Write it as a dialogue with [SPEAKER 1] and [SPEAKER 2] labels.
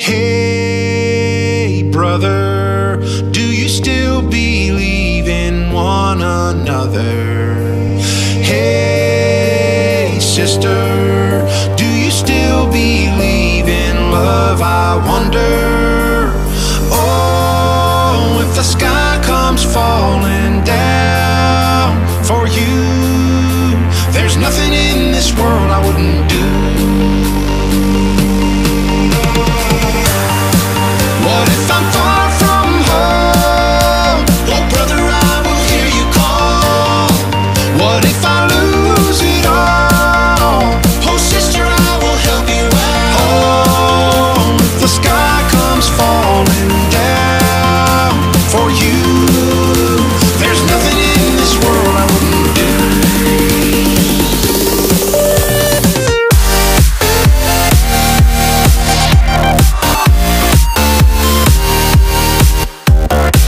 [SPEAKER 1] Hey, brother, do you still believe in one another? Hey, sister, do you still believe in love? I wonder. Oh, if the sky comes falling down for you, there's nothing in this world I wouldn't do.